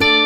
you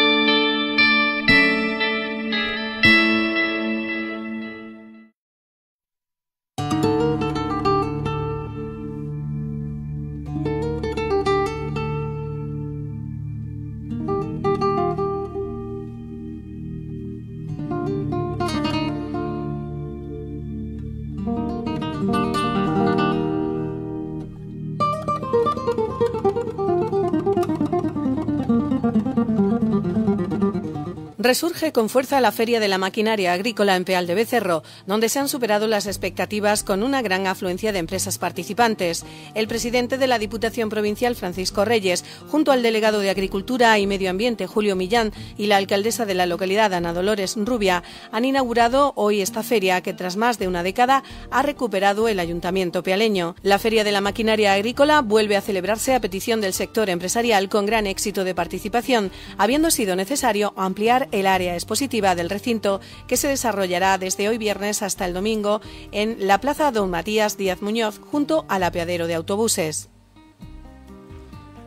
Resurge con fuerza la Feria de la Maquinaria Agrícola en Peal de Becerro, donde se han superado las expectativas con una gran afluencia de empresas participantes. El presidente de la Diputación Provincial, Francisco Reyes, junto al delegado de Agricultura y Medio Ambiente, Julio Millán, y la alcaldesa de la localidad, Ana Dolores Rubia, han inaugurado hoy esta feria que tras más de una década ha recuperado el ayuntamiento pealeño. La Feria de la Maquinaria Agrícola vuelve a celebrarse a petición del sector empresarial con gran éxito de participación, habiendo sido necesario ampliar el área expositiva del recinto que se desarrollará desde hoy viernes hasta el domingo en la Plaza Don Matías Díaz Muñoz junto al apeadero de autobuses.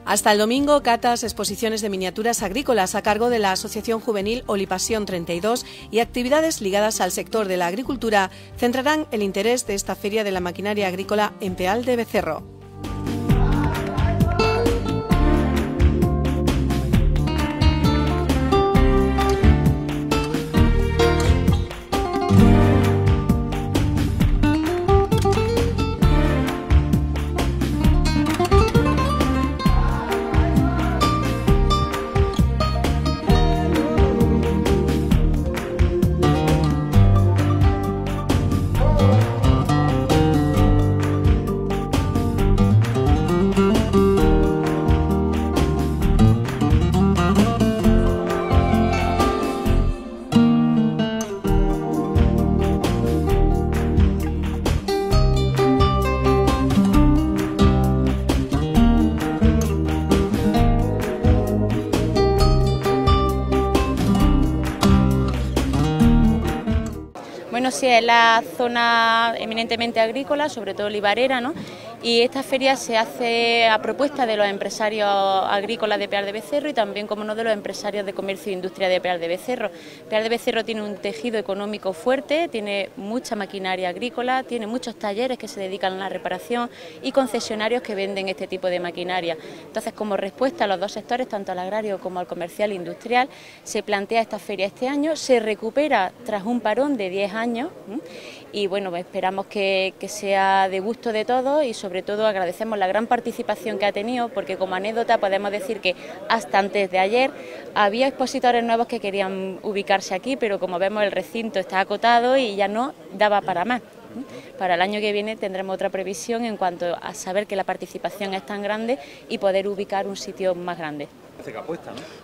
Hasta el domingo, catas, exposiciones de miniaturas agrícolas a cargo de la Asociación Juvenil Olipasión 32 y actividades ligadas al sector de la agricultura centrarán el interés de esta Feria de la Maquinaria Agrícola en Peal de Becerro. Sí, es la zona eminentemente agrícola, sobre todo olivarera, ¿no? Y esta feria se hace a propuesta de los empresarios agrícolas de Peal de Becerro y también, como no, de los empresarios de comercio e industria de Peal de Becerro. Peal de Becerro tiene un tejido económico fuerte, tiene mucha maquinaria agrícola, tiene muchos talleres que se dedican a la reparación y concesionarios que venden este tipo de maquinaria. Entonces, como respuesta a los dos sectores, tanto al agrario como al comercial e industrial, se plantea esta feria este año, se recupera tras un parón de 10 años y bueno, esperamos que, sea de gusto de todos y sobre todo agradecemos la gran participación que ha tenido porque como anécdota podemos decir que hasta antes de ayer había expositores nuevos que querían ubicarse aquí, pero como vemos el recinto está acotado y ya no daba para más. Para el año que viene tendremos otra previsión en cuanto a saber que la participación es tan grande y poder ubicar un sitio más grande.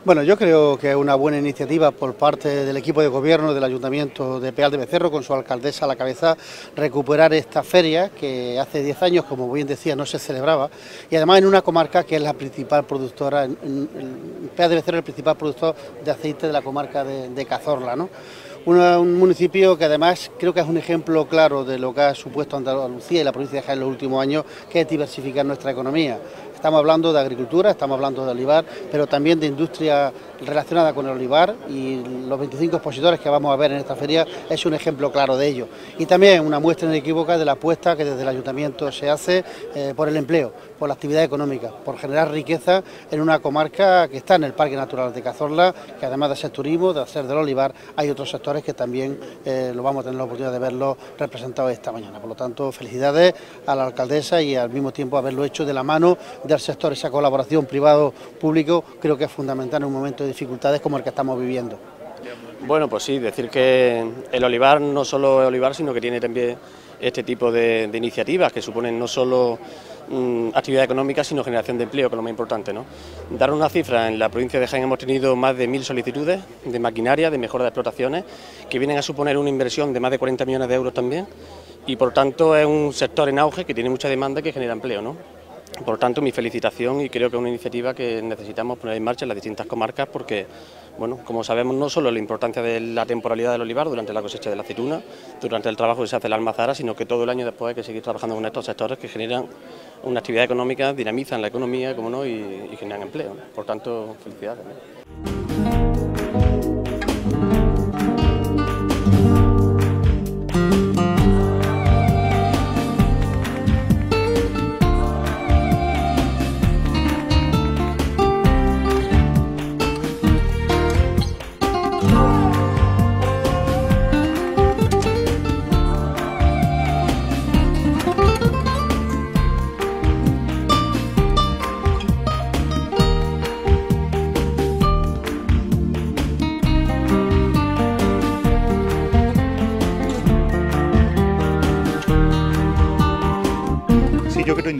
Bueno, yo creo que es una buena iniciativa por parte del equipo de gobierno del Ayuntamiento de Peal de Becerro, con su alcaldesa a la cabeza, recuperar esta feria que hace 10 años, como bien decía, no se celebraba, y además en una comarca que es la principal productora, en, Peal de Becerro es el principal productor de aceite de la comarca de, Cazorla, ¿no? Un municipio que además creo que es un ejemplo claro de lo que ha supuesto Andalucía y la provincia de Jaén en los últimos años, que es diversificar nuestra economía. Estamos hablando de agricultura, estamos hablando de olivar, pero también de industria relacionada con el olivar y los 25 expositores que vamos a ver en esta feria es un ejemplo claro de ello. Y también una muestra inequívoca de la apuesta que desde el ayuntamiento se hace eh, por el empleo, por la actividad económica, por generar riqueza en una comarca que está en el Parque Natural de Cazorla, que además de ser turismo, de hacer del olivar, hay otros sectores que también eh, lo vamos a tener la oportunidad de verlo representado esta mañana. Por lo tanto, felicidades a la alcaldesa y al mismo tiempo haberlo hecho de la mano del sector, esa colaboración privado-público, creo que es fundamental en un momento de dificultades como el que estamos viviendo. Bueno, pues sí, decir que el olivar no solo es olivar, sino que tiene también este tipo de, iniciativas que suponen no solo mm, actividad económica, sino generación de empleo, que es lo más importante. ¿no? Dar una cifra, en la provincia de Jaén hemos tenido más de mil solicitudes de maquinaria, de mejora de explotaciones, que vienen a suponer una inversión de más de 40 millones de euros también, y por tanto es un sector en auge que tiene mucha demanda y que genera empleo. ¿no? Por tanto, mi felicitación y creo que es una iniciativa que necesitamos poner en marcha en las distintas comarcas porque, bueno, como sabemos, no solo la importancia de la temporalidad del olivar durante la cosecha de la aceituna, durante el trabajo que se hace en la almazara, sino que todo el año después hay que seguir trabajando con estos sectores que generan una actividad económica, dinamizan la economía, como no, y, generan empleo. Por tanto, felicidades. Nosotros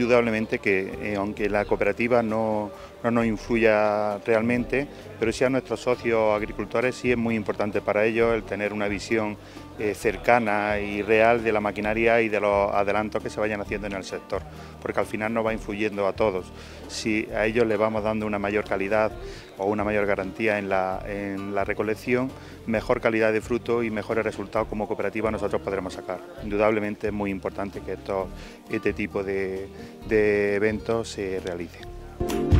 indudablemente que, aunque la cooperativa no, no nos influya realmente, pero sí a nuestros socios agricultores sí es muy importante para ellos el tener una visión eh, cercana y real de la maquinaria y de los adelantos que se vayan haciendo en el sector, porque al final nos va influyendo a todos. Si a ellos les vamos dando una mayor calidad o una mayor garantía en la, recolección, mejor calidad de fruto y mejores resultados como cooperativa nosotros podremos sacar. Indudablemente es muy importante que este tipo de, de eventos se realicen.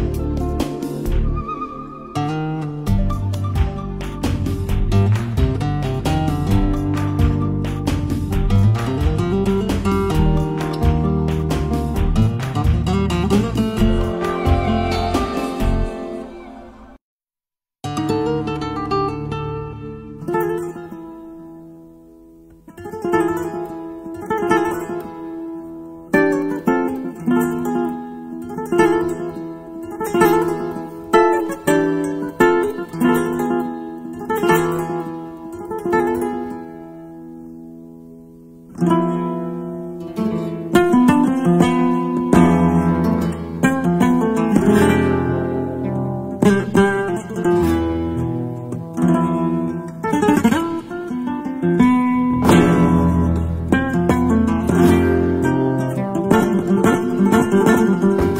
Bueno,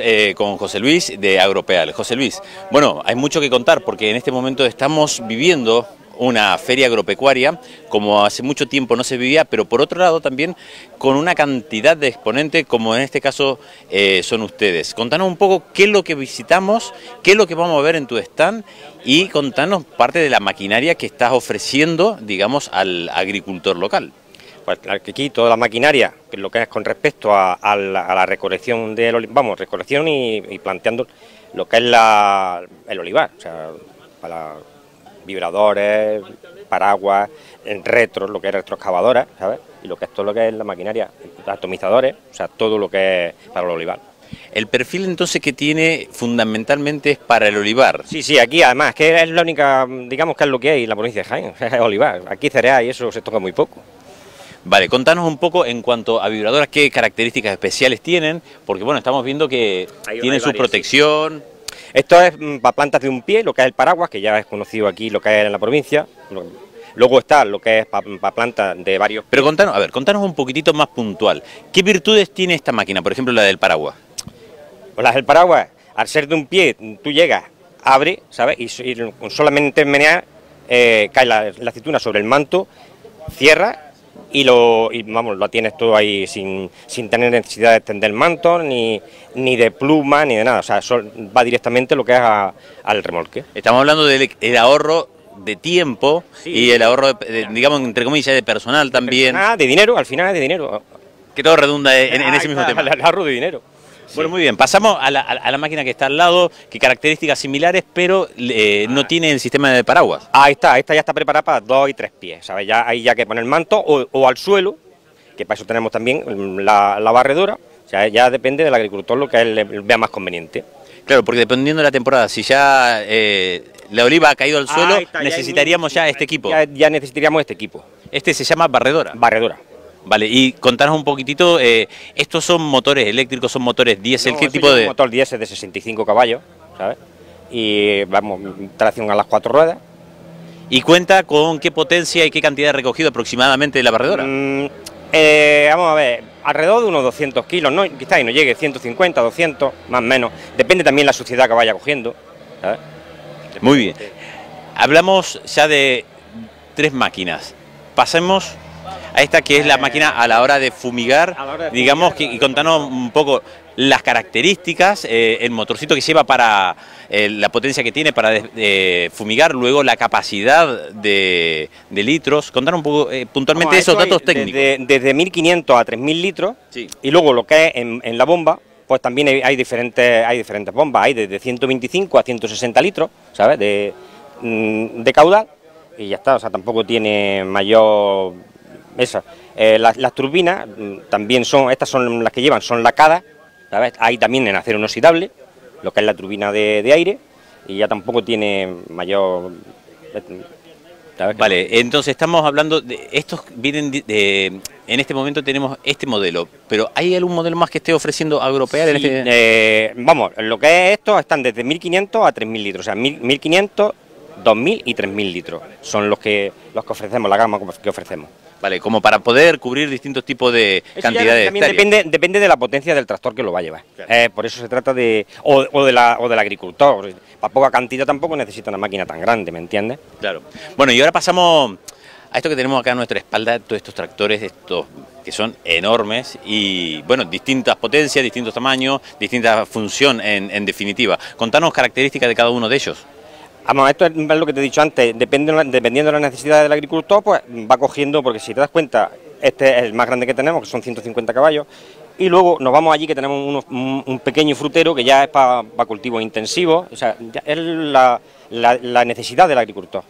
eh, con José Luis de Agropeal. José Luis, bueno, hay mucho que contar porque en este momento estamos viviendo una feria agropecuaria como hace mucho tiempo no se vivía, pero por otro lado también con una cantidad de exponentes como en este caso eh, son ustedes. Contanos un poco qué es lo que visitamos, qué es lo que vamos a ver en tu stand y contanos parte de la maquinaria que estás ofreciendo, digamos, al agricultor local. Pues aquí toda la maquinaria, lo que es con respecto a, la, recolección de vamos, recolección y, planteando lo que es el olivar, o sea, para vibradores, paraguas, retros, lo que es retroexcavadoras, ¿sabes? Y lo que es todo lo que es la maquinaria, atomizadores, o sea, todo lo que es para el olivar. El perfil entonces que tiene fundamentalmente es para el olivar. Sí, sí, aquí además, que es la única, digamos que es lo que hay en la provincia de Jaén, es olivar. Aquí cereal y eso se toca muy poco. Vale, contanos un poco en cuanto a vibradoras, qué características especiales tienen, porque bueno, estamos viendo que tienen su protección. Esto es mm, para plantas de un pie, lo que es el paraguas, que ya es conocido aquí, lo que es en la provincia. Luego está lo que es para plantas de varios. Pero contanos, a ver, contanos un poquitito más puntual. ¿Qué virtudes tiene esta máquina, por ejemplo, la del paraguas? Pues la del paraguas, al ser de un pie, tú llegas, abre, ¿sabes? Y, solamente menear, eh, cae la, la aceituna sobre el manto, cierra y lo vamos lo tienes todo ahí sin, sin tener necesidad de extender manto ni, ni de pluma ni de nada. O sea va directamente lo que es al remolque. Estamos hablando del ahorro de tiempo y el ahorro digamos entre comillas de personal también. Ah de dinero al final de dinero. Que todo redunda en, ese mismo tema. el ahorro de dinero bueno, muy bien. Pasamos a la, máquina que está al lado, que características similares, pero eh, no tiene el sistema de paraguas. Ahí está, esta ya está preparada para dos y tres pies, ¿sabes? Ya hay ya que poner el manto o, al suelo, que para eso tenemos también la, barredora. O sea, ya depende del agricultor lo que él vea más conveniente. Claro, porque dependiendo de la temporada, si ya eh, la oliva ha caído al suelo, necesitaríamos ya, este equipo. ya necesitaríamos este equipo. Este se llama barredora. Barredora. Vale, y contanos un poquitito, eh, ¿estos son motores eléctricos, son motores diésel? ¿Qué tipo de...? un motor diésel de 65 caballos, ¿sabes? Y vamos, tracción a las cuatro ruedas. ¿Y cuenta con qué potencia y qué cantidad de recogido aproximadamente de la barredora? Mm, eh, vamos a ver, alrededor de unos 200 kilos, no, quizás no llegue 150, 200, más o menos. Depende también la suciedad que vaya cogiendo. Muy bien. Hablamos ya de tres máquinas. Pasemos a esta que es la máquina a la hora de fumigar, digamos, que, y contanos un poco las características, eh, el motorcito que lleva para eh, la potencia que tiene para fumigar, luego la capacidad de, litros, contanos un poco eh, puntualmente esos datos técnicos. Desde, 1500 a 3000 litros y luego lo que es en, la bomba, pues también hay, diferentes, hay diferentes bombas, hay desde 125 a 160 litros, ¿sabes? De, mm, de caudal y ya está, o sea, tampoco tiene mayor esa. Eh, las, turbinas mm, también son, estas son las que llevan, son lacadas, ¿sabes? Hay también en acero inoxidable, lo que es la turbina de, aire, y ya tampoco tiene mayor... Vale, entonces estamos hablando de estos vienen de, en este momento tenemos este modelo, pero ¿hay algún modelo más que esté ofreciendo Agropeal? este... Eh, vamos, lo que es esto están desde 1500 a 3000 litros, o sea, 1500, 2000 y 3000 litros son los que los que ofrecemos, la gama que ofrecemos. Vale, como para poder cubrir distintos tipos de cantidades. También depende, depende de la potencia del tractor que lo va a llevar. Eh, por eso se trata de o, de la, o del agricultor. Para poca cantidad tampoco necesita una máquina tan grande, ¿me entiendes? Claro. Bueno, y ahora pasamos a esto que tenemos acá a nuestra espalda, todos estos tractores, estos que son enormes y, bueno, distintas potencias, distintos tamaños, distinta función en, en definitiva. Contanos características de cada uno de ellos. Vamos, esto es lo que te he dicho antes, dependiendo de las necesidades del agricultor, pues va cogiendo, porque si te das cuenta, este es el más grande que tenemos, que son 150 caballos, y luego nos vamos allí que tenemos un, pequeño frutero que ya es para cultivos intensivos, o sea, es la, necesidad del agricultor.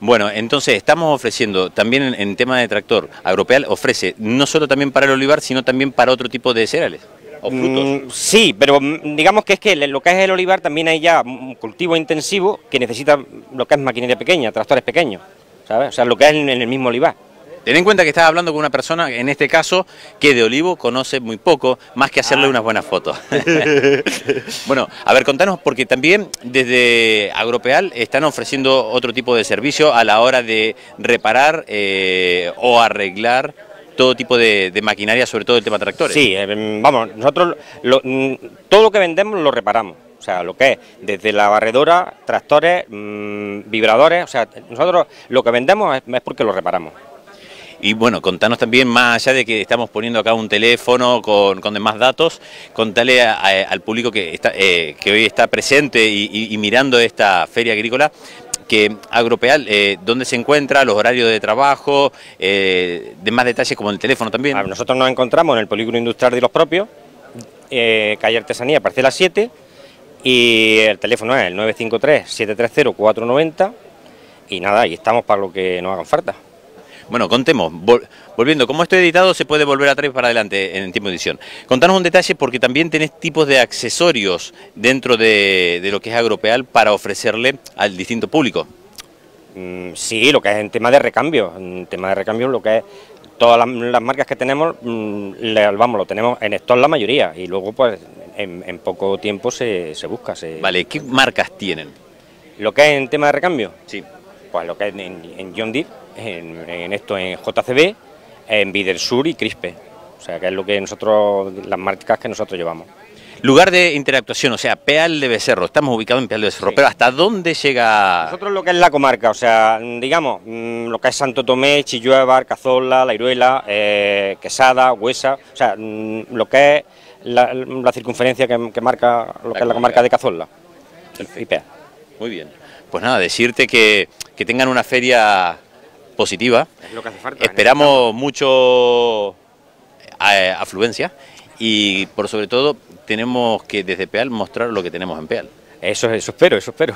Bueno, entonces estamos ofreciendo también en tema de tractor, Agropeal ofrece no solo también para el olivar, sino también para otro tipo de cereales. Mm, sí, pero mm, digamos que es que lo que es el olivar también hay ya un cultivo intensivo que necesita lo que es maquinaria pequeña, tractores pequeños, ¿sabes? O sea, lo que es en el mismo olivar. Ten en cuenta que estás hablando con una persona, en este caso, que de olivo conoce muy poco, más que hacerle ah. unas buenas fotos. bueno, a ver, contanos, porque también desde Agropeal están ofreciendo otro tipo de servicio a la hora de reparar eh, o arreglar todo tipo de, maquinaria, sobre todo el tema tractores. Sí, eh, vamos, nosotros mm, todo lo que vendemos lo reparamos. O sea, lo que es desde la barredora, tractores, mm, vibradores, o sea, nosotros lo que vendemos es, porque lo reparamos. Y bueno, contanos también, más allá de que estamos poniendo acá un teléfono con, con demás datos, contale al público que, está, eh, que hoy está presente y, mirando esta feria agrícola, que Agropeal, eh, ¿dónde se encuentra? Los horarios de trabajo, eh, de más detalles como el teléfono también. nosotros nos encontramos en el polígono industrial de los propios, eh, calle Artesanía, parcela 7, y el teléfono es el 953-730-490, y nada, ahí estamos para lo que nos hagan falta. Bueno, contemos, volviendo, como esto editado se puede volver atrás para adelante en tiempo de edición. Contanos un detalle porque también tenés tipos de accesorios dentro de, lo que es Agropeal para ofrecerle al distinto público. Mm, sí, lo que es en tema de recambio, en tema de recambio lo que es todas las, marcas que tenemos, mm, vamos, lo tenemos en stock la mayoría y luego pues en, poco tiempo se, busca. Vale, ¿qué marcas tienen? Lo que es en tema de recambio. Sí. Pues lo que es en, en John Deere en, esto en JCB, en Sur y Crispe. O sea, que es lo que nosotros, las marcas que nosotros llevamos. Lugar de interactuación, o sea, Peal de Becerro, estamos ubicados en Peal de Becerro, pero ¿hasta dónde llega? Nosotros lo que es la comarca, o sea, digamos, mm, lo que es Santo Tomé, Chillueva, Cazola, La Iruela, eh, Quesada, Huesa, o sea, mm, lo que es la, circunferencia que, marca lo que es la comarca de Cazola y Peal. Muy bien, pues nada, decirte que, que tengan una feria positiva. Esperamos mucho eh, afluencia y por sobre todo tenemos que desde Peal mostrar lo que tenemos en Peal. Eso, eso espero, eso espero.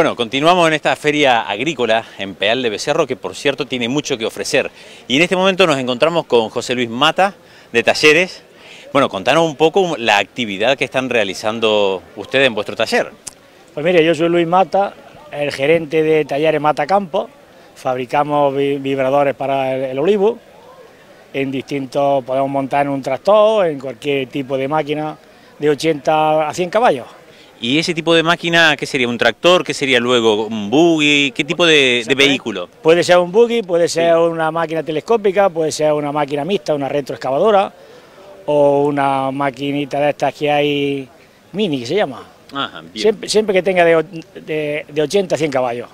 Bueno, continuamos en esta feria agrícola en Peal de Becerro, que por cierto tiene mucho que ofrecer. Y en este momento nos encontramos con José Luis Mata, de Talleres. Bueno, contanos un poco la actividad que están realizando ustedes en vuestro taller. Pues mire, yo soy Luis Mata, el gerente de Talleres Mata Campo. Fabricamos vibradores para el, olivo. En distintos, podemos montar en un tractor, en cualquier tipo de máquina de 80 a 100 caballos. ¿Y ese tipo de máquina qué sería? ¿Un tractor? ¿Qué sería luego? ¿Un buggy? ¿Qué tipo de, vehículo? Puede ser un buggy, puede ser una máquina telescópica, puede ser una máquina mixta, una retroexcavadora o una maquinita de estas que hay mini, que se llama. Siempre, que tenga de, 80 a 100 caballos.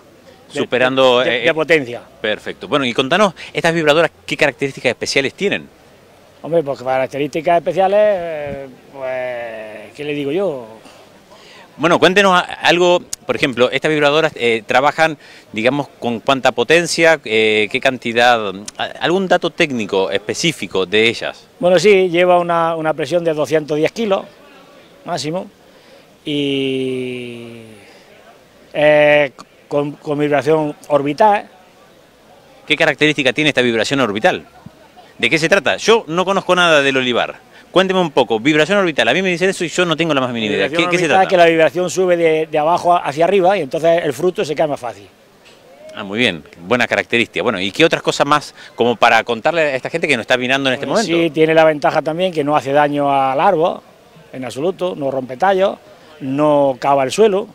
Superando... De, eh, potencia. Perfecto. Bueno, y contanos, estas vibradoras, ¿qué características especiales tienen? Hombre, pues características especiales, eh, pues, ¿qué le digo yo? Bueno, cuéntenos algo, por ejemplo, estas vibradoras eh, trabajan, digamos, con cuánta potencia, eh, qué cantidad, algún dato técnico específico de ellas. Bueno, sí, lleva una, presión de 210 kilos máximo y eh, con, vibración orbital. ¿Qué característica tiene esta vibración orbital? ¿De qué se trata? Yo no conozco nada del olivar. Cuénteme un poco, vibración orbital, a mí me dicen eso y yo no tengo la más mínima idea. ¿Qué, se trata? que la vibración sube de, abajo hacia arriba y entonces el fruto se cae más fácil. Ah, muy bien, buena característica. Bueno, ¿y qué otras cosas más como para contarle a esta gente que nos está mirando en este momento? Sí, tiene la ventaja también que no hace daño al árbol, en absoluto, no rompe tallos, no cava el suelo,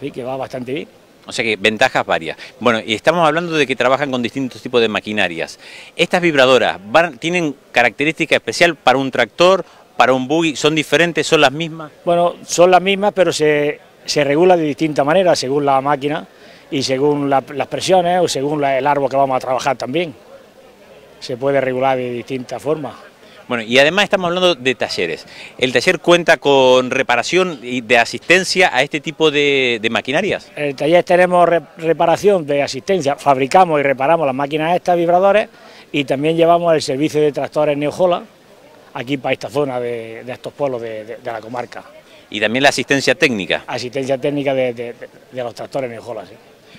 sí, que va bastante bien. O sea que ventajas varias. Bueno, y estamos hablando de que trabajan con distintos tipos de maquinarias. ¿Estas vibradoras tienen característica especial para un tractor, para un buggy? ¿Son diferentes? ¿Son las mismas? Bueno, son las mismas, pero se, se regula de distinta manera según la máquina y según las presiones o según el árbol que vamos a trabajar también. Se puede regular de distintas formas. Bueno, y además estamos hablando de talleres. ¿El taller cuenta con reparación y de asistencia a este tipo de, maquinarias? En el taller tenemos reparación de asistencia, fabricamos y reparamos las máquinas estas, vibradores, y también llevamos el servicio de tractores Neojola, aquí para esta zona de, estos pueblos de, la comarca. ¿Y también la asistencia técnica? Asistencia técnica de, los tractores Neojola, sí.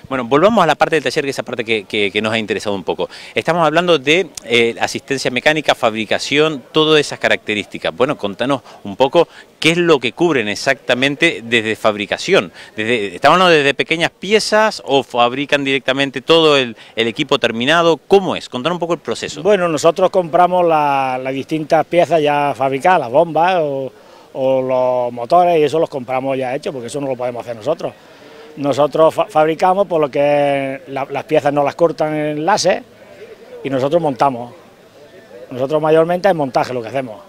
Bueno, volvamos a la parte del taller, que es esa parte que, nos ha interesado un poco. Estamos hablando de eh, asistencia mecánica, fabricación, todas esas características. Bueno, contanos un poco qué es lo que cubren exactamente desde fabricación. ¿Estamos hablando desde pequeñas piezas o fabrican directamente todo el, equipo terminado? ¿Cómo es? Contanos un poco el proceso. Bueno, nosotros compramos las distintas piezas ya fabricadas, las bombas o los motores, y eso los compramos ya hechos, porque eso no lo podemos hacer nosotros. Nosotros fabricamos, por lo que las piezas no las cortan en láser y nosotros montamos. Nosotros mayormente es montaje lo que hacemos.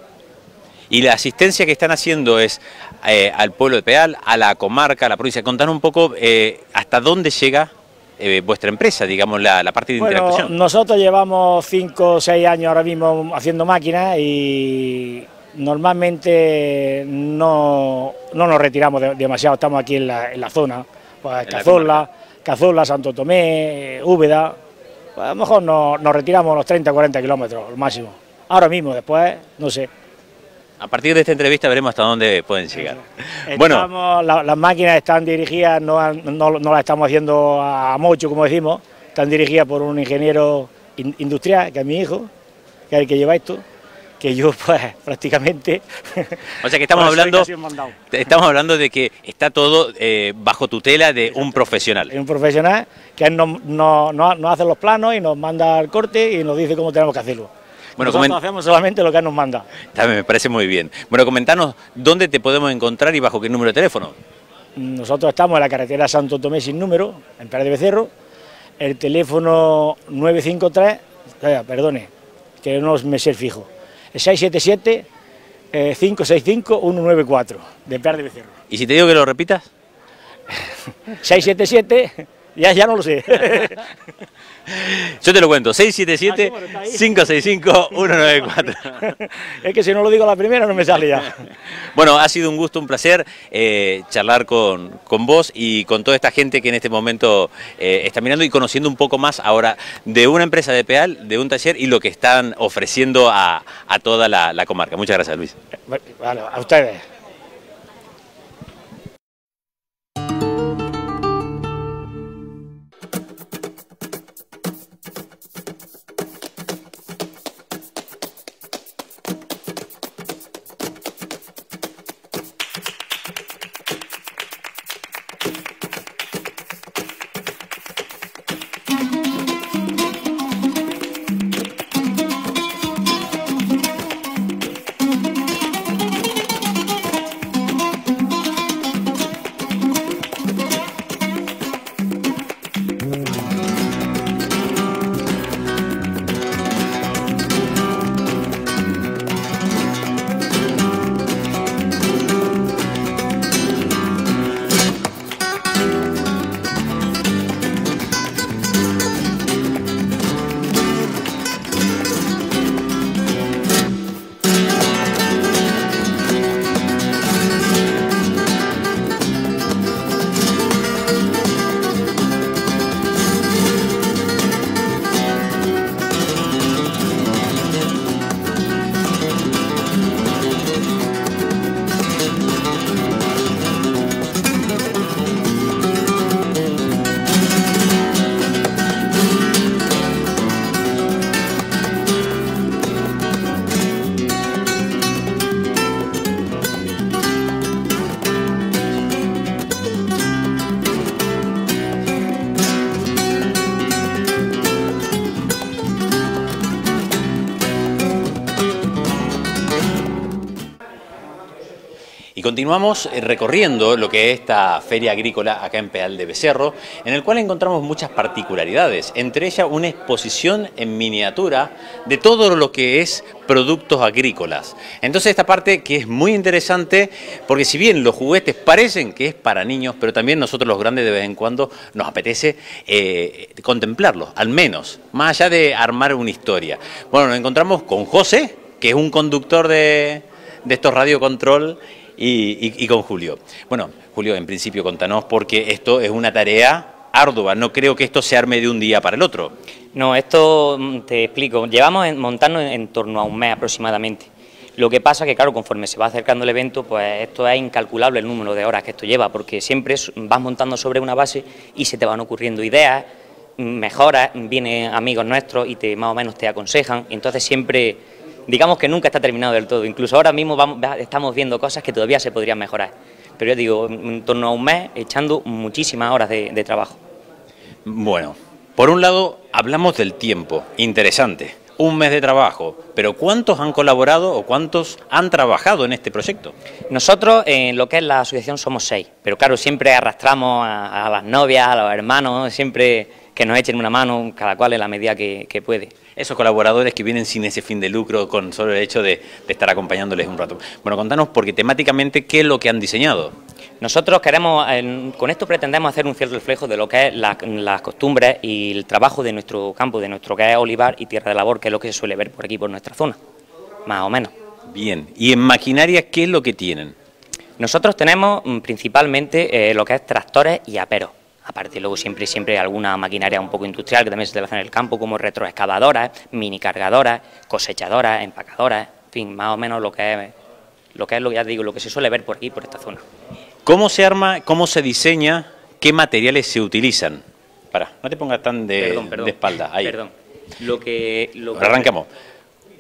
Y la asistencia que están haciendo es eh, al pueblo de Peal, a la comarca, a la provincia. Contanos un poco eh, hasta dónde llega eh, vuestra empresa, digamos, la, parte de bueno, Nosotros llevamos 5 o 6 años ahora mismo haciendo máquinas y normalmente no, nos retiramos demasiado, estamos aquí en la, en la zona pues Cazorla, Cazorla, Santo Tomé, Úbeda, pues a lo mejor nos, retiramos los 30 40 kilómetros, lo máximo. Ahora mismo, después, no sé. A partir de esta entrevista veremos hasta dónde pueden llegar. bueno, las máquinas están dirigidas, no, no, las estamos haciendo a mocho, como decimos, están dirigidas por un ingeniero industrial, que es mi hijo, que es el que lleva esto que yo pues prácticamente... O sea que estamos hablando, estamos hablando de que está todo eh, bajo tutela de un profesional. un profesional que nos no, hace los planos y nos manda el corte y nos dice cómo tenemos que hacerlo. Bueno, Nosotros hacemos solamente lo que nos manda. También me parece muy bien. Bueno, comentanos dónde te podemos encontrar y bajo qué número de teléfono. Nosotros estamos en la carretera Santo Tomé sin número, en Pérez de Becerro. El teléfono 953, perdone, que no me sé el fijo, 677 565 194 de Pear de Becerro. ¿Y si te digo que lo repitas? 677 ya, ya no lo sé. Yo te lo cuento, 677-565-194. Ah, es que si no lo digo la primera no me sale ya. Bueno, ha sido un gusto, un placer eh, charlar con, vos y con toda esta gente que en este momento eh, está mirando y conociendo un poco más ahora de una empresa de Peal, de un taller y lo que están ofreciendo a, toda la, la comarca. Muchas gracias, Luis. Bueno, a ustedes. Continuamos eh, recorriendo lo que es esta feria agrícola acá en Peal de Becerro, en el cual encontramos muchas particularidades, entre ellas una exposición en miniatura de todo lo que es productos agrícolas. Entonces esta parte que es muy interesante, porque si bien los juguetes parecen que es para niños, pero también nosotros los grandes de vez en cuando nos apetece eh, contemplarlos, al menos, más allá de armar una historia. Bueno, nos encontramos con José, que es un conductor de, de estos radiocontrol, y, con Julio. Bueno, Julio, en principio contanos porque esto es una tarea ardua, no creo que esto se arme de un día para el otro. No, esto mm, te explico, llevamos montando en torno a un mes aproximadamente. Lo que pasa que, claro, conforme se va acercando el evento, pues esto es incalculable el número de horas que esto lleva, porque siempre vas montando sobre una base y se te van ocurriendo ideas, mejoras, vienen amigos nuestros y te más o menos te aconsejan, entonces siempre digamos que nunca está terminado del todo. Incluso ahora mismo estamos viendo cosas que todavía se podrían mejorar. Pero yo digo, en torno a un mes echando muchísimas horas de, trabajo. Bueno, por un lado hablamos del tiempo, interesante, un mes de trabajo, pero ¿cuántos han colaborado o cuántos han trabajado en este proyecto? Nosotros en lo que es la asociación somos seis, pero claro, siempre arrastramos a, las novias, a los hermanos, siempre que nos echen una mano, cada cual en la medida que puede esos colaboradores que vienen sin ese fin de lucro, con solo el hecho de, estar acompañándoles un rato. Bueno, contanos, porque temáticamente, ¿qué es lo que han diseñado? Nosotros queremos, con esto pretendemos hacer un cierto reflejo de lo que es las costumbres y el trabajo de nuestro campo, de nuestro que es olivar y tierra de labor, que es lo que se suele ver por aquí, por nuestra zona, más o menos. Bien, ¿y en maquinaria qué es lo que tienen? Nosotros tenemos mm, principalmente eh, lo que es tractores y aperos. Aparte luego siempre siempre alguna maquinaria un poco industrial que también se hacer en el campo, como retroexcavadoras, mini cargadoras, cosechadoras, empacadoras, en fin, más o menos lo que es lo que es lo que ya digo, lo que se suele ver por aquí, por esta zona. ¿Cómo se arma, cómo se diseña, qué materiales se utilizan? Para, no te pongas tan de, espalda. Ahí. Perdón. Lo que, Arrancamos.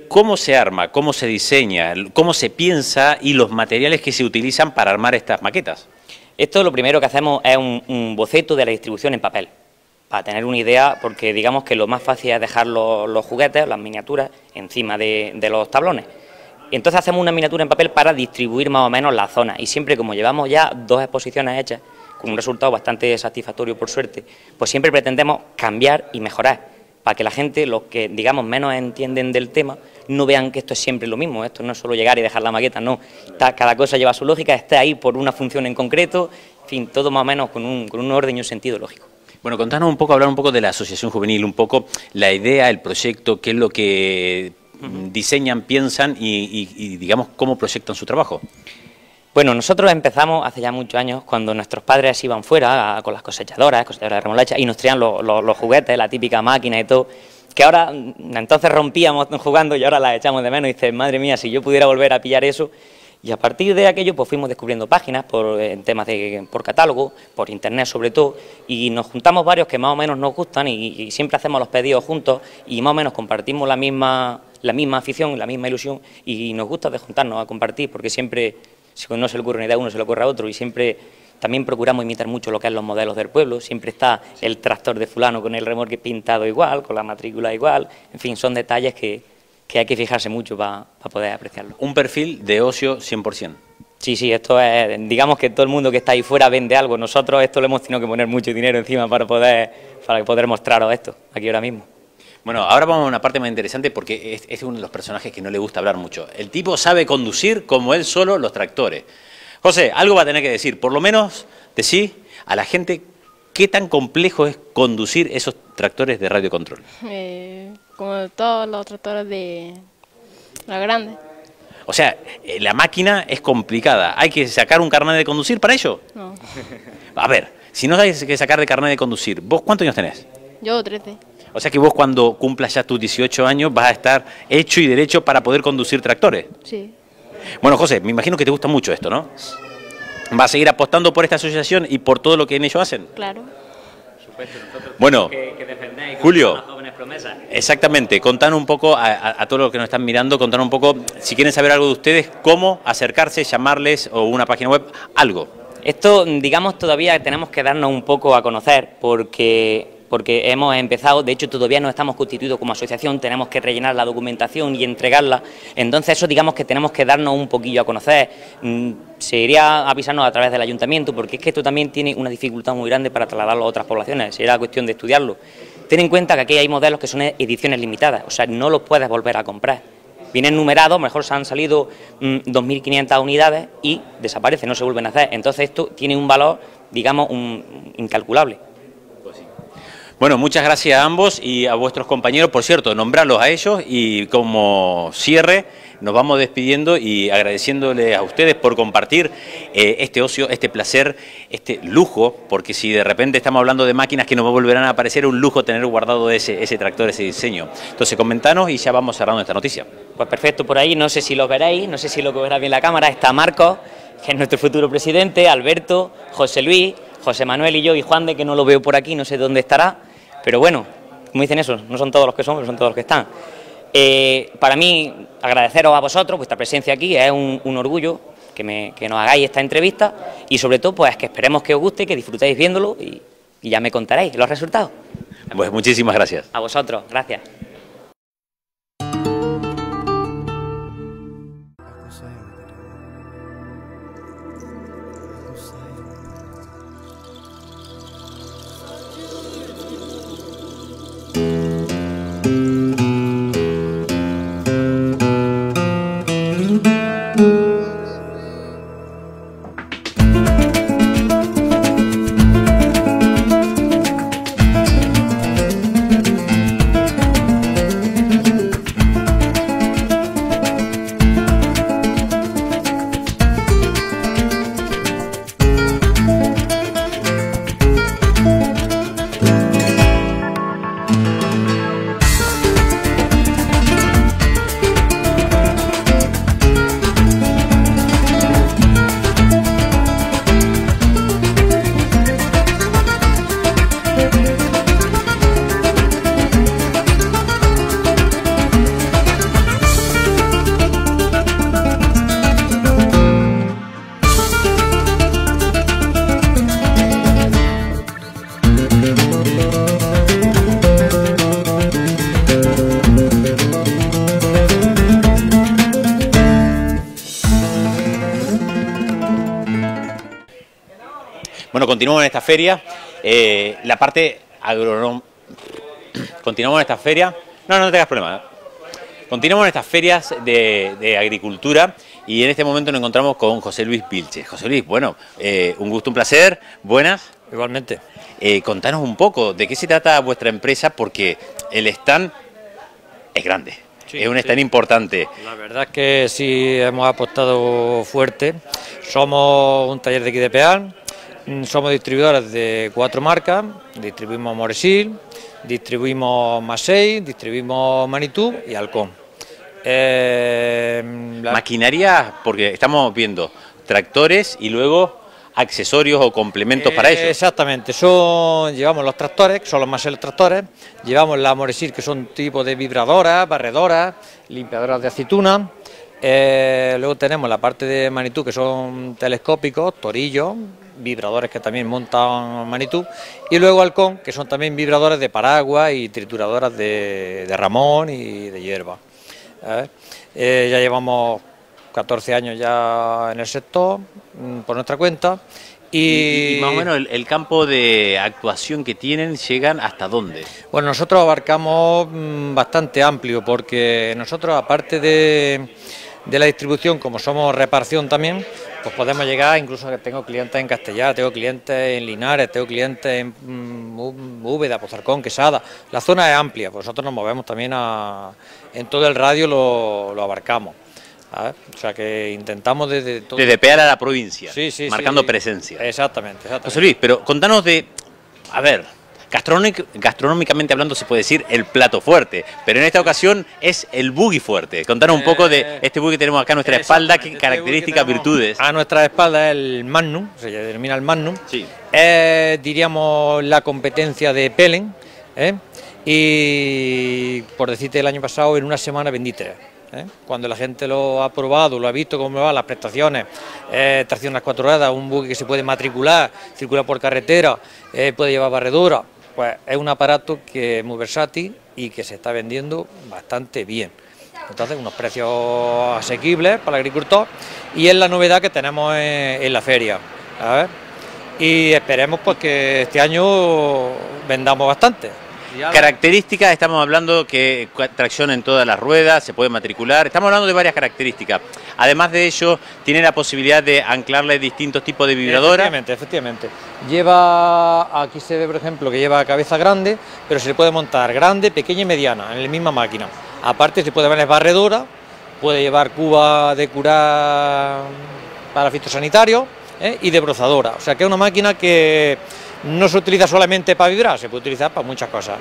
¿Cómo se arma, cómo se diseña, cómo se piensa y los materiales que se utilizan para armar estas maquetas? Esto lo primero que hacemos es un, boceto de la distribución en papel, para tener una idea, porque digamos que lo más fácil es dejar los, juguetes, las miniaturas, encima de, los tablones. Entonces hacemos una miniatura en papel para distribuir más o menos la zona, y siempre como llevamos ya dos exposiciones hechas, con un resultado bastante satisfactorio por suerte, pues siempre pretendemos cambiar y mejorar para que la gente, los que digamos menos entienden del tema, no vean que esto es siempre lo mismo, esto no es solo llegar y dejar la maqueta, no, cada cosa lleva su lógica, está ahí por una función en concreto, en fin, todo más o menos con un, con un orden y un sentido lógico. Bueno, contanos un poco, hablar un poco de la asociación juvenil, un poco la idea, el proyecto, qué es lo que diseñan, piensan y digamos cómo proyectan su trabajo. Bueno, nosotros empezamos hace ya muchos años cuando nuestros padres iban fuera con las cosechadoras, cosechadoras de remolacha, y nos traían los, juguetes, la típica máquina y todo, que ahora mm, entonces rompíamos jugando y ahora las echamos de menos y dices, madre mía, si yo pudiera volver a pillar eso. Y a partir de aquello pues fuimos descubriendo páginas por en temas de por catálogo, por internet sobre todo, y nos juntamos varios que más o menos nos gustan y, siempre hacemos los pedidos juntos y más o menos compartimos la misma la misma afición, la misma ilusión y nos gusta de juntarnos a compartir porque siempre si no se le ocurre una idea a uno, se le ocurre a otro, y siempre también procuramos imitar mucho lo que es los modelos del pueblo, siempre está el tractor de fulano con el remolque pintado igual, con la matrícula igual, en fin, son detalles que, hay que fijarse mucho para poder apreciarlo. Un perfil de ocio 100%. Sí, sí, esto es, digamos que todo el mundo que está ahí fuera vende algo, nosotros esto le hemos tenido que poner mucho dinero encima para poder, para poder mostraros esto aquí ahora mismo. Bueno, ahora vamos a una parte más interesante porque es, uno de los personajes que no le gusta hablar mucho. El tipo sabe conducir como él solo los tractores. José, algo va a tener que decir, por lo menos decir a la gente qué tan complejo es conducir esos tractores de radio control. Eh, como todos los tractores de la grande. O sea, eh, la máquina es complicada. ¿Hay que sacar un carnet de conducir para ello? No. A ver, si no hay que sacar de carnet de conducir, ¿vos cuántos años tenés? Yo 13. O sea que vos cuando cumplas ya tus 18 años vas a estar hecho y derecho para poder conducir tractores. Sí. Bueno, José, me imagino que te gusta mucho esto, ¿no? ¿Vas a seguir apostando por esta asociación y por todo lo que en ellos hacen? Claro. Bueno, Julio, exactamente, contanos un poco a, todos los que nos están mirando, contanos un poco, si quieren saber algo de ustedes, cómo acercarse, llamarles o una página web, algo. Esto, digamos, todavía tenemos que darnos un poco a conocer porque porque hemos empezado, de hecho todavía no estamos constituidos como asociación, tenemos que rellenar la documentación y entregarla, entonces eso digamos que tenemos que darnos un poquillo a conocer, mm, se iría avisarnos a través del ayuntamiento, porque es que esto también tiene una dificultad muy grande para trasladarlo a otras poblaciones, sería cuestión de estudiarlo. Ten en cuenta que aquí hay modelos que son ediciones limitadas, o sea, no los puedes volver a comprar. Vienen numerados, mejor se han salido 2.500 mm, unidades y desaparecen, no se vuelven a hacer. Entonces esto tiene un valor, digamos, incalculable. Bueno, muchas gracias a ambos y a vuestros compañeros. Por cierto, nombrarlos a ellos y como cierre nos vamos despidiendo y agradeciéndoles a ustedes por compartir eh, este ocio, este placer, este lujo, porque si de repente estamos hablando de máquinas que nos volverán a aparecer, un lujo tener guardado ese, ese tractor, ese diseño. Entonces, comentanos y ya vamos cerrando esta noticia. Pues perfecto, por ahí, no sé si lo veréis, no sé si lo verá bien la cámara, está Marcos, que es nuestro futuro presidente, Alberto, José Luis, José Manuel y yo y Juan de que no lo veo por aquí, no sé dónde estará, pero bueno, como dicen eso, no son todos los que son, pero son todos los que están. Eh, para mí, agradeceros a vosotros vuestra presencia aquí, es un, orgullo que, me, que, nos hagáis esta entrevista y sobre todo pues que esperemos que os guste, que disfrutéis viéndolo y, y ya me contaréis los resultados. Pues muchísimas gracias. A vosotros, gracias. Continuamos en esta feria. Eh, la parte agronómica. Continuamos en esta feria. No, no, tengas problema. Continuamos en estas ferias de, agricultura y en este momento nos encontramos con José Luis Pilche. José Luis, bueno, eh, un gusto, un placer. Buenas. Igualmente. Eh, contanos un poco de qué se trata vuestra empresa porque el stand es grande. es un stand importante. La verdad es que sí hemos apostado fuerte. Somos un taller de aquí de Peal, Mm, somos distribuidores de cuatro marcas, distribuimos Moresil, distribuimos Masei, distribuimos Manitú y Halcón. Eh, Maquinaria, porque estamos viendo tractores y luego accesorios o complementos para ellos. Exactamente, son, llevamos los tractores, que son los más tractores, llevamos la Moresil, que son tipo de vibradoras, barredoras, limpiadoras de aceituna, eh, luego tenemos la parte de Manitú, que son telescópicos, torillos, vibradores que también montan Manitú, y luego Halcón, que son también vibradores de paraguas y trituradoras de, ramón y de hierba. Eh, ya llevamos 14 años ya en el sector, mm, por nuestra cuenta, y, más o menos el, campo de actuación que tienen llegan hasta dónde? Bueno, nosotros abarcamos mm, bastante amplio porque nosotros aparte de, de la distribución, como somos reparación también, pues podemos llegar, incluso que tengo clientes en Castellar, tengo clientes en Linares, tengo clientes en mm, Úbeda, Pozarcón, Quesada. La zona es amplia, pues nosotros nos movemos también a, en todo el radio lo, abarcamos. O sea que intentamos desde todo... Desde Peal a la provincia, marcando presencia. Exactamente, exactamente. José Luis, pero contanos de, a ver, gastronómicamente hablando se puede decir el plato fuerte, pero en esta ocasión es el buggy fuerte. Contanos un poco de eh, este buggy que tenemos acá a nuestra espalda, qué este características, virtudes. A nuestra espalda es el Magnum, se denomina el Magnum. Sí. Diríamos, la competencia de Pelen, ¿eh? y por decirte, el año pasado en una semana vendí tres. ¿eh? Cuando la gente lo ha probado, lo ha visto cómo va, las prestaciones, tracción a las cuatro ruedas, un buggy que se puede matricular, circular por carretera, puede llevar barredura, pues es un aparato que es muy versátil y que se está vendiendo bastante bien. Entonces, unos precios asequibles para el agricultor y es la novedad que tenemos en, la feria. Y esperemos pues, que este año vendamos bastante. Características, estamos hablando que tracción en todas las ruedas, se puede matricular, estamos hablando de varias características. Además de ello, tiene la posibilidad de anclarle distintos tipos de vibradoras. Efectivamente, efectivamente. Lleva, aquí se ve por ejemplo que lleva cabeza grande, pero se le puede montar grande, pequeña y mediana en la misma máquina. Aparte se puede ver barredora, puede llevar cuba de curar para fitosanitario ¿eh? y de brozadora. O sea que es una máquina que no se utiliza solamente para vibrar, se puede utilizar para muchas cosas.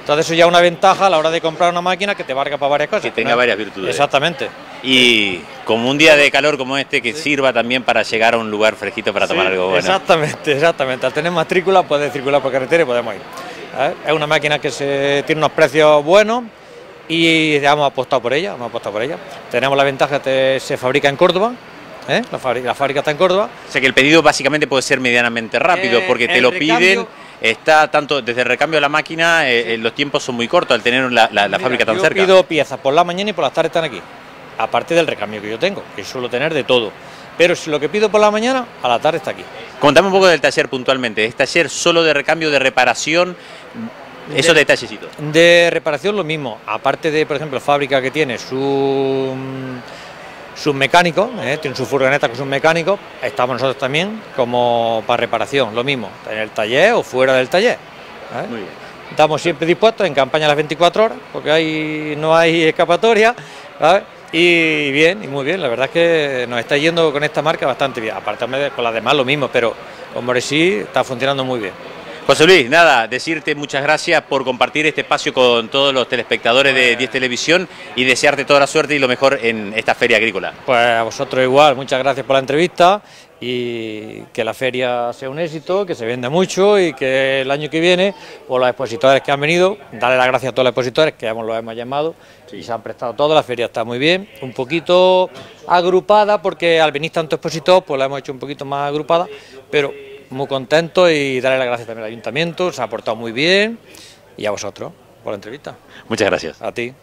Entonces eso ya es una ventaja a la hora de comprar una máquina que te valga para varias cosas. Que tenga varias virtudes. Exactamente. Y como un día de calor como este, que sirva también para llegar a un lugar fresquito para tomar algo bueno. Exactamente, exactamente. Al tener matrícula puedes circular por carretera y podemos ir. Es una máquina que se, tiene unos precios buenos y hemos apostado por ella, hemos apostado por ella. Tenemos la ventaja de que se fabrica en Córdoba, ¿eh? la, fábrica, está en Córdoba. O sea que el pedido básicamente puede ser medianamente rápido, eh, porque te lo piden, está tanto desde el recambio de la máquina, eh, los tiempos son muy cortos al tener la, fábrica tan cerca. Yo pido piezas por la mañana y por las tardes están aquí, aparte del recambio que yo tengo, que suelo tener de todo. Pero si lo que pido por la mañana, a la tarde está aquí. Contame un poco del taller puntualmente. ¿Es taller solo de recambio, de reparación? Esos detallecitos. De reparación lo mismo. Aparte de, por ejemplo, fábrica que tiene su sus mecánicos, ¿eh? tienen su furgoneta con sus mecánicos, estamos nosotros también como para reparación, lo mismo, en el taller o fuera del taller. ¿eh? Muy bien. Estamos siempre dispuestos en campaña las 24 horas, porque ahí no hay escapatoria, y bien, y muy bien, la verdad es que nos está yendo con esta marca bastante bien, aparte con las demás lo mismo, pero con Moresí está funcionando muy bien. José Luis, nada, decirte muchas gracias por compartir este espacio con todos los telespectadores de 10 Televisión y desearte toda la suerte y lo mejor en esta feria agrícola. Pues a vosotros igual, muchas gracias por la entrevista y que la feria sea un éxito, que se venda mucho y que el año que viene, por los expositores que han venido, darle las gracias a todos los expositores que los hemos llamado y se han prestado todos, la feria está muy bien, un poquito agrupada porque al venir tanto expositor pues la hemos hecho un poquito más agrupada, pero muy contento y darle las gracias también al ayuntamiento, se ha portado muy bien y a vosotros por la entrevista. Muchas gracias. A ti.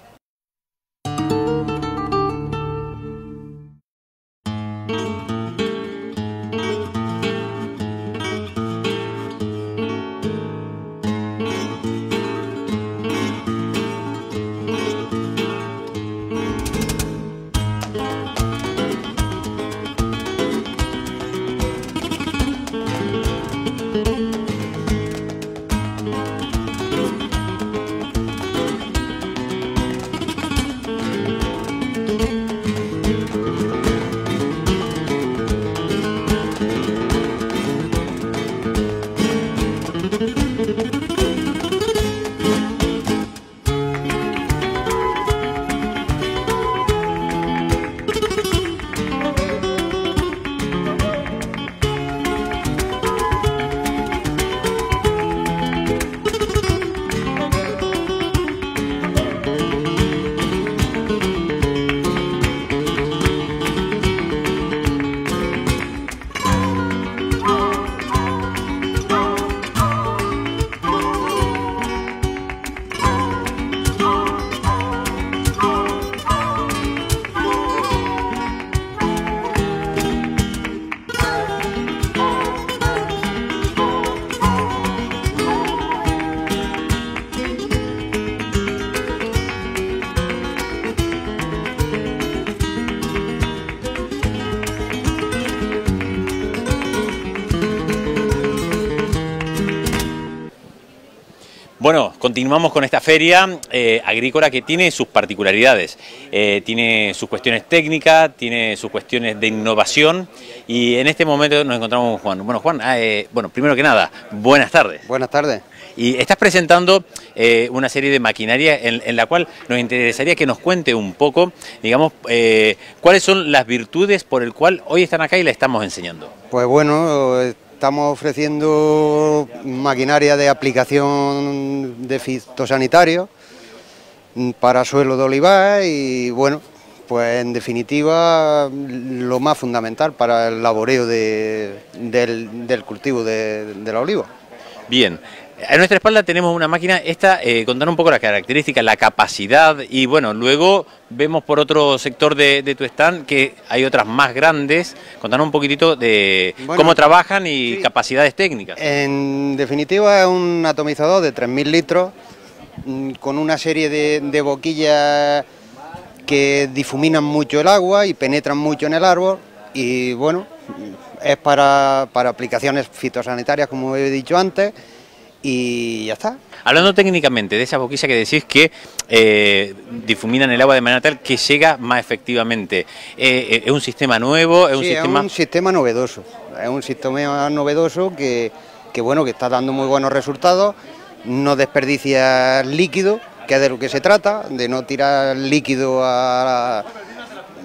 Continuamos con esta feria eh, agrícola que tiene sus particularidades, eh, tiene sus cuestiones técnicas, tiene sus cuestiones de innovación y en este momento nos encontramos con Juan. Bueno, Juan, ah, eh, bueno, primero que nada, buenas tardes. Buenas tardes. Y estás presentando una serie de maquinaria en, la cual nos interesaría que nos cuente un poco, digamos, cuáles son las virtudes por el cual hoy están acá y la estamos enseñando. Pues bueno, Estamos ofreciendo maquinaria de aplicación de fitosanitario para suelo de olivar y bueno, pues en definitiva lo más fundamental para el laboreo del, cultivo de, la oliva. Bien, A nuestra espalda tenemos una máquina, esta, eh, contar un poco las características, la capacidad y bueno, luego vemos por otro sector de, de tu stand que hay otras más grandes. Contanos un poquitito de Bueno, cómo trabajan y capacidades técnicas. En definitiva es un atomizador de 3.000 litros mm, con una serie de, de boquillas que difuminan mucho el agua y penetran mucho en el árbol y bueno, es para, para aplicaciones fitosanitarias como he dicho antes y ya está. Hablando técnicamente de esa boquilla que decís que eh, difuminan el agua de manera tal que llega más efectivamente, eh, eh, ¿es un sistema nuevo? ¿Es un sistema...? es un sistema novedoso, es un sistema novedoso que, que, bueno, que está dando muy buenos resultados, no desperdicia líquido, que es de lo que se trata, de no tirar líquido a-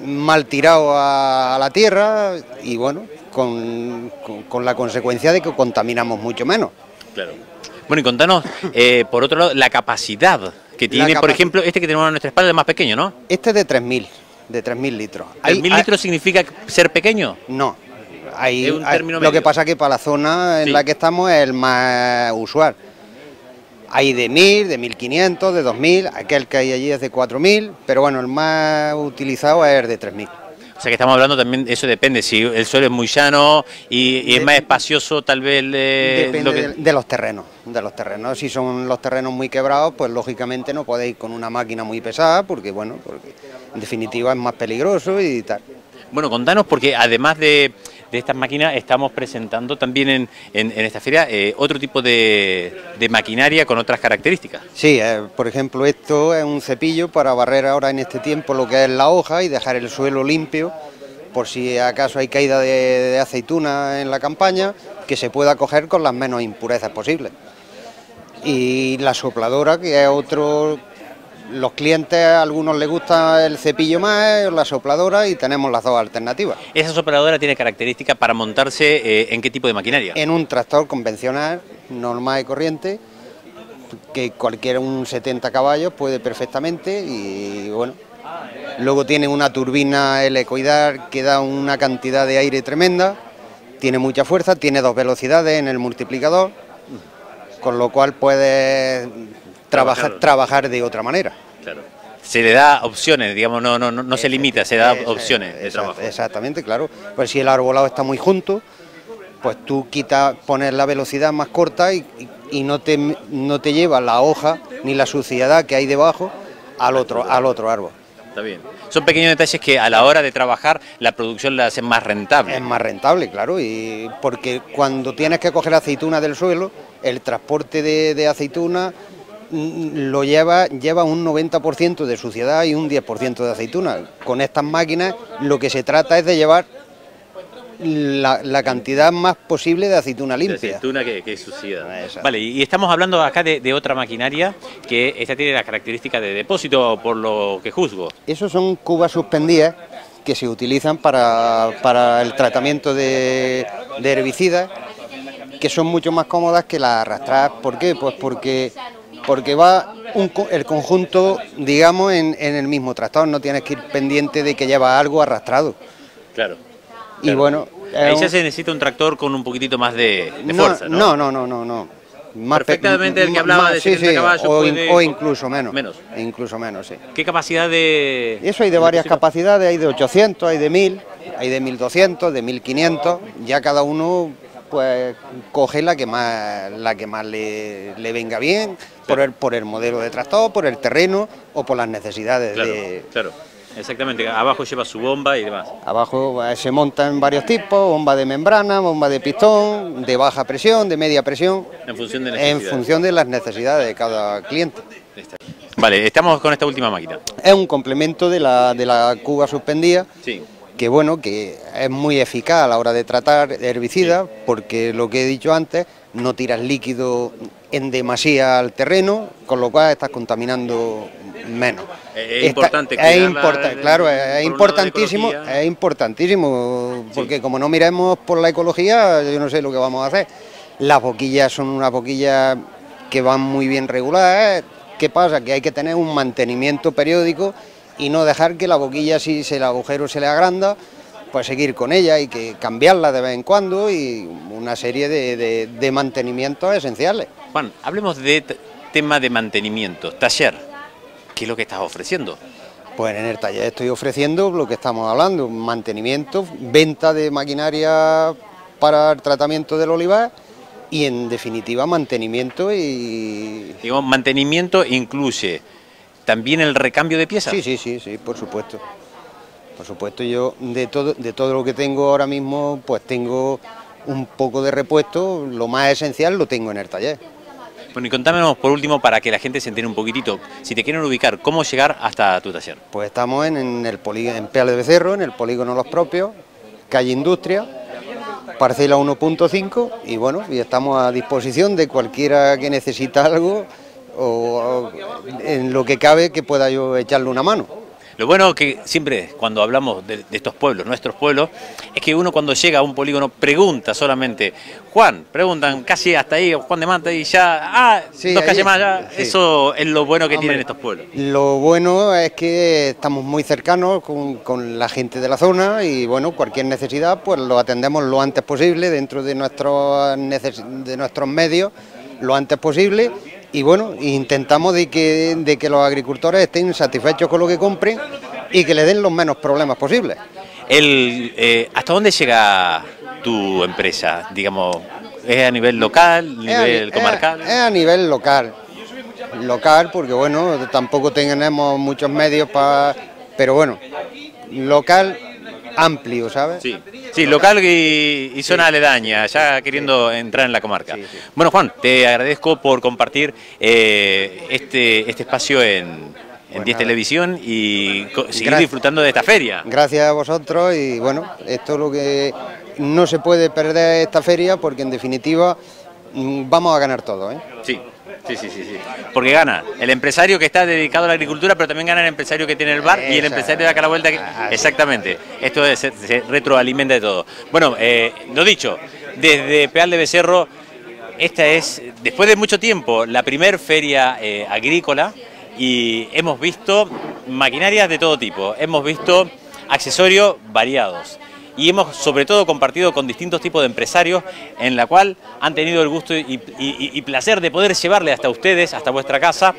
mal tirado a, a la tierra y bueno, con, con- con la consecuencia de que contaminamos mucho menos. Claro. Bueno, y contanos, eh, por otro lado, la capacidad que tiene, por ejemplo, este que tenemos a nuestra espalda es más pequeño, ¿no? Este es de 3.000, de 3.000 litros. Hay- ¿3.000 hay- litros significa ser pequeño? No. Hay, Es un hay- término lo que pasa que para la zona en Sí. la que estamos es el más usual. Hay de 1000, de 1500, de 2000, aquel que hay allí es de 4000, pero bueno, el más utilizado es el de 3000. O sea que estamos hablando también, eso depende, si el suelo es muy llano y, y es más espacioso, tal vez... eh, Depende lo que- de, de los terrenos, de los terrenos. Si son los terrenos muy quebrados, pues lógicamente no podéis con una máquina muy pesada, porque bueno, porque en definitiva es más peligroso y tal. Bueno, contanos, porque además de, de estas máquinas, estamos presentando también en, en- esta feria eh, otro tipo de, de maquinaria con otras características. Sí, eh, por ejemplo, esto es un cepillo para barrer ahora en este tiempo lo que es la hoja y dejar el suelo limpio por si acaso hay caída de, de aceituna en la campaña, que se pueda coger con las menos impurezas posibles. Y la sopladora, que es otro... Los clientes, a algunos les gusta el cepillo más, la sopladora y tenemos las dos alternativas. Esa sopladora tiene características para montarse eh, en qué tipo de maquinaria. En un tractor convencional, normal y corriente, que cualquiera un 70 caballos puede perfectamente y bueno. Luego tiene una turbina helicoidal que da una cantidad de aire tremenda, tiene mucha fuerza, tiene dos velocidades en el multiplicador, con lo cual puede trabajar, trabajar de otra manera. Claro. Se le da opciones, digamos, no, no, no, no se limita, se da opciones de Exact- trabajo. Exactamente, claro. Pues si el arbolado está muy junto, pues tú quitas, pones la velocidad más corta y, y- no, te, no te lleva la hoja ni la suciedad que hay debajo al otro, al otro árbol. Está bien. Son pequeños detalles que a la hora de trabajar la producción la hacen más rentable. Es más rentable, claro, y porque cuando tienes que coger aceituna del suelo, el transporte de, de aceituna lo lleva, lleva un 90% de suciedad y un 10% de aceituna. Con estas máquinas lo que se trata es de llevar la, la cantidad más posible de aceituna De limpia. aceituna que, que es suciedad. Vale, y estamos hablando acá de, de otra maquinaria que esta tiene las características de depósito, por lo que juzgo. Esos son cubas suspendidas que se utilizan para, para el tratamiento de, de herbicidas, que son mucho más cómodas que las arrastradas. ¿Por qué? Pues porque, porque va un el conjunto, digamos, en, en el mismo tractor, no tienes que ir pendiente de que lleva algo arrastrado. Claro. Y bueno, Ahí un- ya se necesita un tractor con un poquito más de, de no, fuerza, ¿no? no, no, no, no, no. Más pe- Perfectamente el que hablaba de sí, 70 sí, caballos o, puede- o incluso menos. Menos. Incluso menos, sí. ¿Qué capacidad de...? Eso hay de varias capacidades, hay de 800, hay de 1000, hay de 1200, de 1500, ya cada uno pues coge la que más la que más le, le venga bien por el por el modelo de tractor, por el terreno o por las necesidades Claro, de claro. Exactamente, abajo lleva su bomba y demás. abajo eh, se montan varios tipos, bomba de membrana, bomba de pistón, de baja presión, de media presión, En función de en función de las necesidades de cada cliente. Vale, estamos con esta última máquina. Es un complemento de la, de la cuba suspendida, Sí. Que bueno, que es muy eficaz a la hora de tratar herbicidas, porque lo que he dicho antes, no tiras líquido en demasía al terreno, con lo cual estás contaminando menos. Es- Está- importante es importa- claro, es importantísimo, es importantísimo, porque como no miremos por la ecología, yo no sé lo que vamos a hacer. Las boquillas son unas boquillas que van muy bien reguladas. ¿Qué pasa? Que hay que tener un mantenimiento periódico y no dejar que la boquilla, si el agujero se le agranda, pues seguir con ella y que cambiarla de vez en cuando y una serie de, de mantenimientos esenciales. Juan, hablemos de tema de mantenimiento, taller, ¿qué es lo que estás ofreciendo? Pues en el taller estoy ofreciendo lo que estamos hablando, mantenimiento, venta de maquinaria para el tratamiento del olivar y en definitiva mantenimiento y... Digo, mantenimiento incluye también el recambio de piezas. Sí, sí, sí, sí, por supuesto. Por supuesto, yo de todo, de todo lo que tengo ahora mismo, pues tengo un poco de repuesto, lo más esencial lo tengo en el taller. Bueno, y contámonos por último para que la gente se entere un poquitito, si te quieren ubicar, ¿cómo llegar hasta tu taller? Pues estamos en, el polígono, en Peal de Becerro, en el polígono Los Propios, calle Industria, parcela 1.5 y bueno, y estamos a disposición de cualquiera que necesita algo o en lo que cabe que pueda yo echarle una mano. Lo bueno que siempre cuando hablamos de, estos pueblos, nuestros pueblos, es que uno cuando llega a un polígono pregunta solamente, Juan, preguntan casi hasta ahí, Juan de Manta y ya, ah, dos calles más allá, eso es lo bueno que tienen estos pueblos. Lo bueno es que estamos muy cercanos con, la gente de la zona y bueno, cualquier necesidad pues lo atendemos lo antes posible dentro de nuestros, de nuestros medios, lo antes posible y bueno, intentamos de que, de que los agricultores estén satisfechos con lo que compren y que le den los menos problemas posibles. El, eh, ¿Hasta dónde llega tu empresa? Digamos, ¿es a nivel local, nivel comarcal? Es, a nivel local, local porque bueno, tampoco tenemos muchos medios para... Pero bueno, local amplio, ¿sabes? Sí, sí local y, zona aledaña, ya queriendo entrar en la comarca. Bueno, Juan, te agradezco por compartir eh, este, este espacio en, en 10 Televisión y seguir disfrutando de esta feria. Gracias a vosotros y bueno, esto es lo que no se puede perder esta feria porque en definitiva mm, vamos a ganar todo. ¿eh? Sí. Sí, sí, sí, sí. Porque gana el empresario que está dedicado a la agricultura, pero también gana el empresario que tiene el bar y el empresario de acá a la vuelta. Ah, Exactamente. Esto se, retroalimenta de todo. Bueno, eh, lo dicho, desde Peal de Becerro, esta es, después de mucho tiempo, la primer feria eh, agrícola y hemos visto maquinarias de todo tipo, hemos visto accesorios variados y hemos sobre todo compartido con distintos tipos de empresarios en la cual han tenido el gusto y, placer de poder llevarle hasta ustedes, hasta vuestra casa,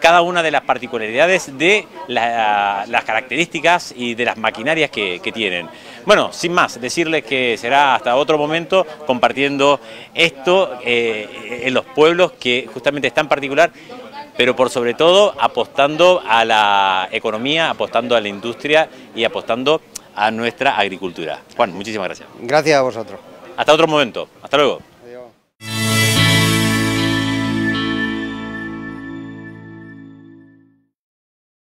cada una de las particularidades de las características y de las maquinarias que, tienen. Bueno, sin más, decirles que será hasta otro momento compartiendo esto eh, en los pueblos que justamente están particular pero por sobre todo apostando a la economía, apostando a la industria y apostando a nuestra agricultura. Juan, muchísimas gracias. Gracias a vosotros. Hasta otro momento. Hasta luego.